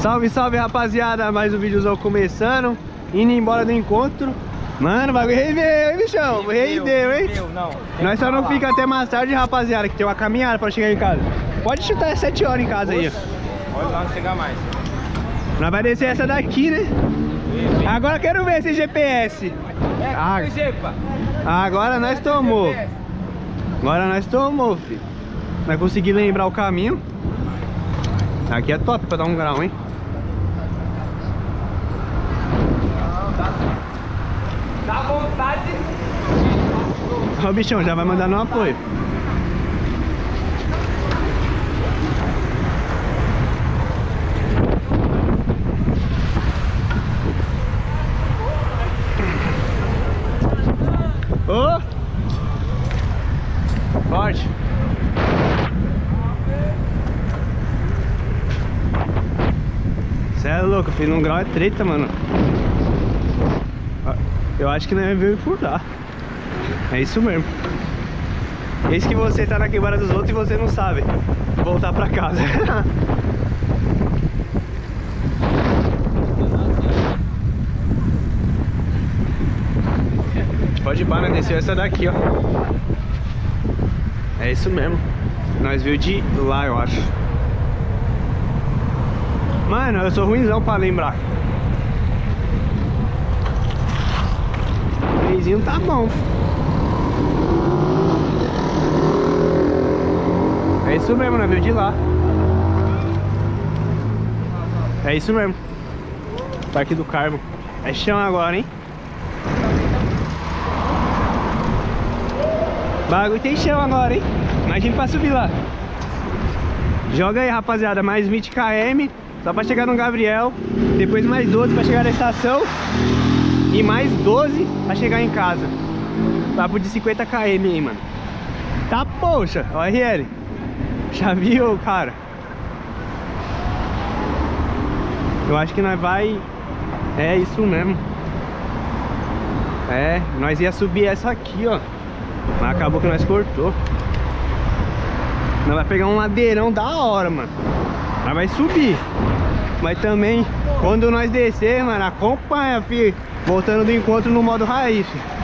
Salve, salve rapaziada, mais um vídeozão começando Indo embora do encontro Mano, o bagulho rendeu, hein, bichão? Rendeu, hein? não. Nós só não fica até mais tarde, rapaziada Que tem uma caminhada pra chegar em casa Pode chutar 7 horas em casa aí, ó Olha lá, não chegar mais. Nós vai descer essa daqui, né? Agora eu quero ver esse GPS É, Ah. Agora nós tomou Agora nós tomou, filho Vai conseguir lembrar o caminho Aqui é top pra dar um grau, hein? Ó o bichão, já vai mandar no apoio Ô! Forte! É louco, filho, num grau é treta, mano Eu acho que não é veio por lá É isso mesmo. Eis que você tá na quebrada dos outros e você não sabe Voltar pra casa. Pode ir né? Desceu essa daqui, ó. É isso mesmo. Nós viu de lá, eu acho. Mano, eu sou ruimzão pra lembrar. O tá bom É isso mesmo, né? Veio de lá. É isso mesmo. Parque do Carmo. É chão agora, hein? Bagulho tem chão agora, hein? Imagina pra subir lá. Joga aí, rapaziada, mais 20 km Só pra chegar no Gabriel. Depois mais 12 pra chegar na estação. E mais 12 pra chegar em casa. Papo de 50 km aí, mano. Tá, poxa, ó RL Já viu, cara? Eu acho que nós vai... É isso mesmo. É, nós ia subir essa aqui, ó. Mas acabou que nós cortou. Nós vai pegar um ladeirão da hora, mano. Nós vai subir. Mas também, quando nós descer, mano Acompanha, filho Voltando do encontro no modo raiz, filho.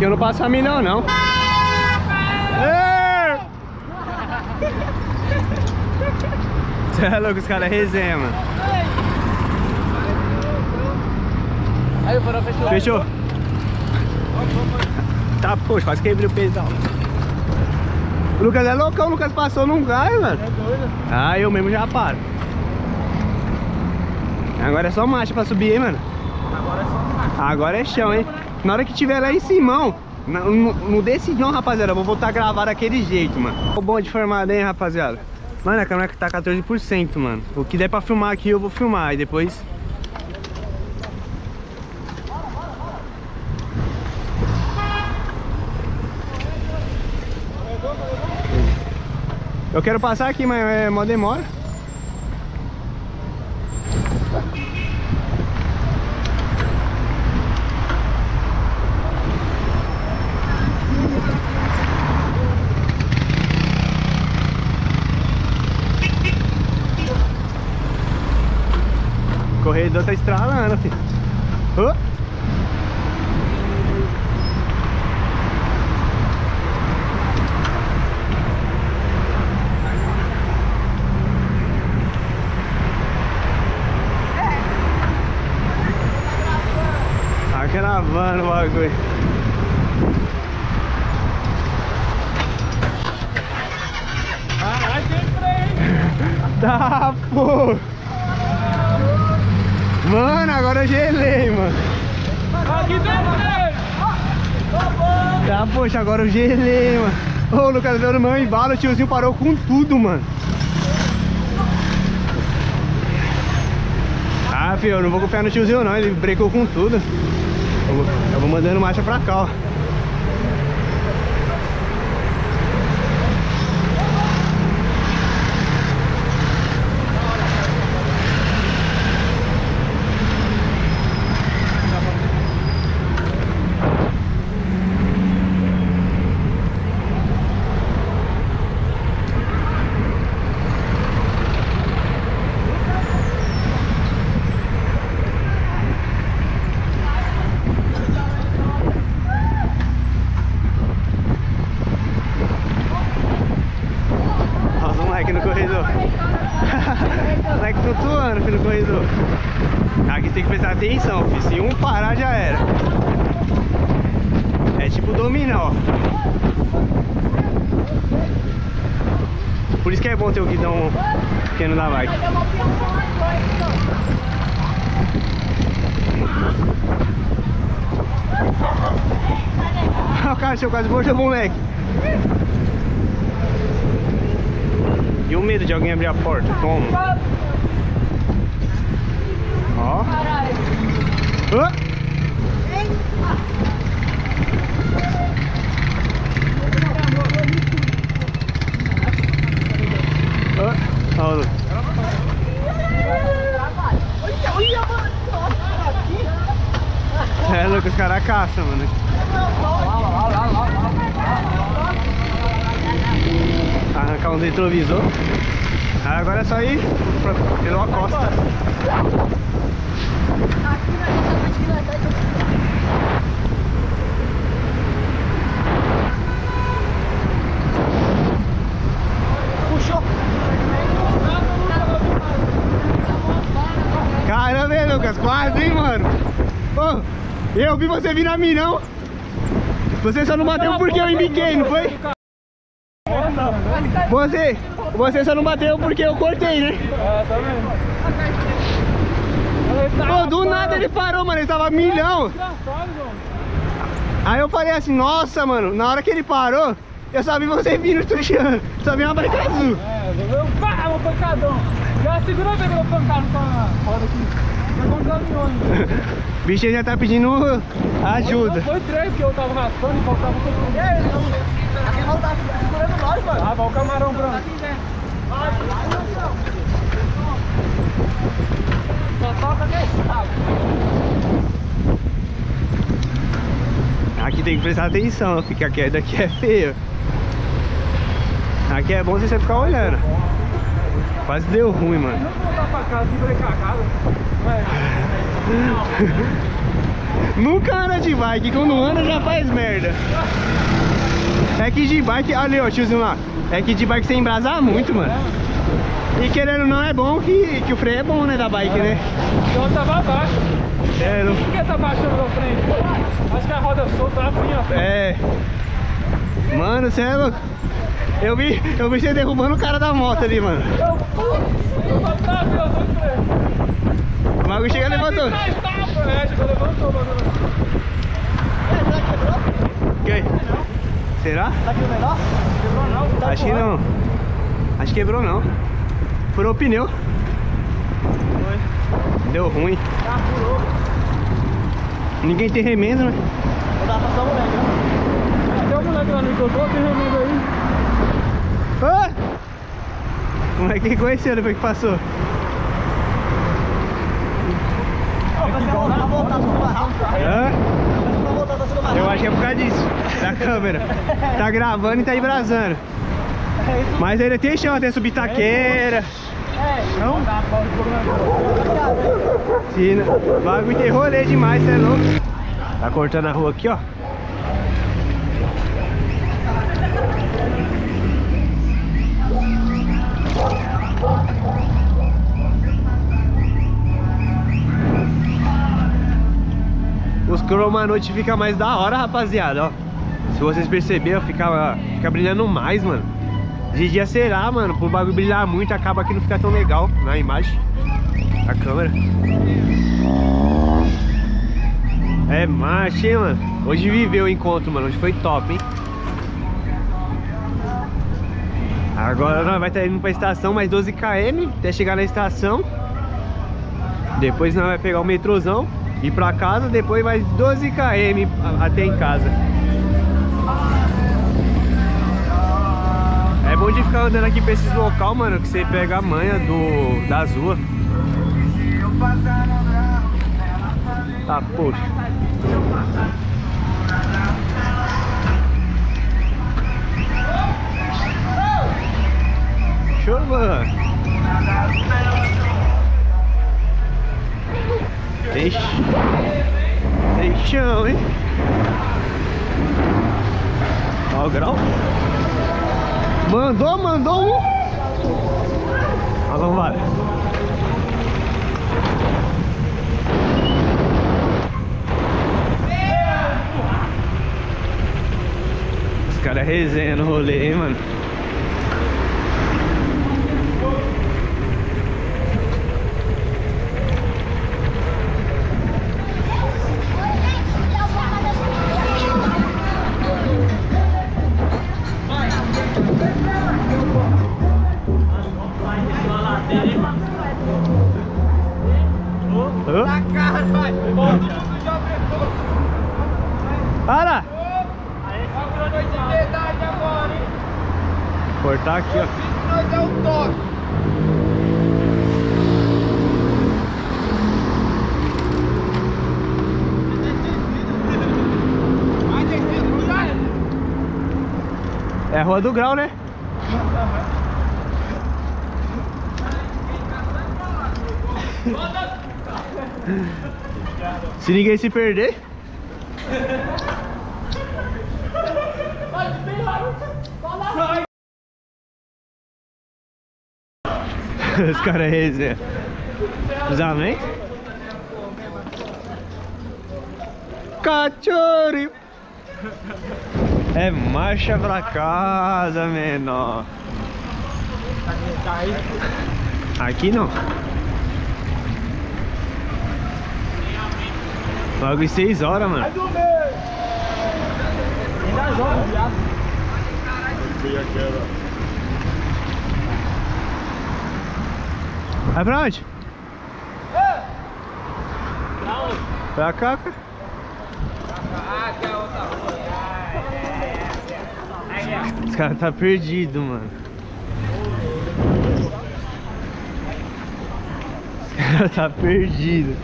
Aqui eu não passo a milhão, não. Ê! Cê é louco, os caras é resenha, mano. Aí o farol fechou. Fechou? Tá, poxa, quase quebrei o pedal. O Lucas é loucão, o Lucas passou num galho, mano. É doido. Ah, eu mesmo já paro. Agora é só marcha pra subir, hein, mano. Agora é só marcha. Agora é chão, hein? Na hora que tiver lá em Simão, não, não, não rapaziada, vou voltar a gravar daquele jeito, mano. O bom de formada, hein, rapaziada? Mano, a câmera tá 14%, mano. O que der pra filmar aqui, eu vou filmar. E depois... Eu quero passar aqui, mas é mó demora. Corredor tá estralando, filho. Ô! Tá gravando o bagulho. Caralho, tem freio. Tá, pô! Mano, agora eu gelei, mano. Aqui tem freio. Tá, poxa, agora eu gelei, mano. Ô, o Lucas no meu embalo, o tiozinho parou com tudo, mano. Ah, filho, eu não vou confiar no tiozinho não, ele brecou com tudo. Eu vou, eu vou mandando marcha pra cá, ó. Moleques no corredor. Os moleques flutuando aqui no corredor. Aqui tem que prestar atenção, filho. Se um parar já era. É tipo dominó. Por isso que é bom ter o guidão pequeno da bike. o cachorro quase mordeu o moleque. E o medo de alguém abrir a porta? Toma. Ó. Ó, Lu. É, Lucas, os caras caçam, mano. Arrancar um retrovisor. Agora é só ir pela costa. Puxou. Caramba, hein, Lucas? Quase, hein, mano? Eu vi você vir na mim, não? Você só não bateu porque eu embiquei, não foi? Você, você só não bateu porque eu cortei, né? É, vendo? Pô, do nada ele parou, mano, ele tava milhão. Aí eu falei assim, nossa, mano, na hora que ele parou, eu só vi você vindo tuchando. Só vi uma barriga azul. É, eu pá, um pancadão. Já segurou bem meu pancado com roda aqui. O bichinho já tá pedindo ajuda. Foi três, porque eu tava raspando e faltava todo mundo. Não tá segurando nós, mano. Ah, vai o camarão branco. Só toca nesse rabo. Aqui tem que prestar atenção, porque a queda aqui é feia. Aqui é bom você ficar olhando. Quase deu ruim, mano. Nunca anda de bike, quando anda já faz merda. É que de bike, olha ali, ó, tiozinho lá. É que de bike você embrasar muito, mano. E querendo ou não, é bom que, que o freio é bom, né, da bike, né? então tava abaixo. É, não- Por que tá baixando na frente? Acho que a roda solta lá vinha. é. Mano, você é louco. Eu vi, eu vi você derrubando o cara da moto ali, mano. Eu, putz, eu freio. O bagulho chega e levantou. Atrás tava, é, levantou o bagulho. Ok. Será? Tá aqui o menor? Quebrou não? Acho que não. Acho que quebrou não. Furou o pneu. Deu ruim. Tá, furou. Ninguém tem remendo, né? Vou dar pra sua moleque, ó. Tem um moleque lá no Icotô, tem remendo aí. Ah! Como é que conheceu depois que passou? Vai voltar pro barraco. Hã? Vai voltar da sua Eu acho que é por causa disso, da câmera. Tá gravando e tá embrasando. É. Mas ainda tem chão, tem subitaqueira. É, não? Não- O bagulho tem rolê demais, cê é louco. Tá cortando a rua aqui, ó. À noite fica mais da hora, rapaziada, ó. Se vocês perceberam, fica, fica brilhando mais, mano. De dia será, mano. Por bagulho brilhar muito, acaba que não fica tão legal na imagem. A câmera. É macho, hein, mano. Hoje viveu o encontro, mano. Hoje foi top, hein. Agora nós vai estar indo pra estação, mais 12 km até chegar na estação. Depois nós vai pegar o metrozão. Ir pra casa, depois mais 12 km até em casa. É bom de ficar andando aqui pra esses local, mano, que você pega a manha do, das ruas. Tá, poxa. Show, Ixi. Tem chão, hein? Ó o grau. Mandou, mandou um. Ó, vamos lá. Os caras resenham no rolê, hein, mano. Cortar aqui, ó. Nós é o toque. É a Rua do Grau, né? Se ninguém se perder. Os caras resenham. Cruzamento. Cachorro. É marcha pra casa, menor. Aqui não. Logo em 6 horas, mano. do meio. Ainda joga, viado. Vai pra onde? Pra cá, cara. Ah, que é outra rua. Os caras tá perdido, mano. Os caras tá perdido.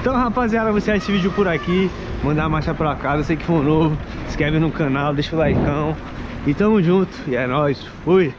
Então, rapaziada, você assiste esse vídeo por aqui. Mandar uma marcha pra casa, você que for novo. Inscreve no canal, deixa o like. E tamo junto. E é nóis. Fui.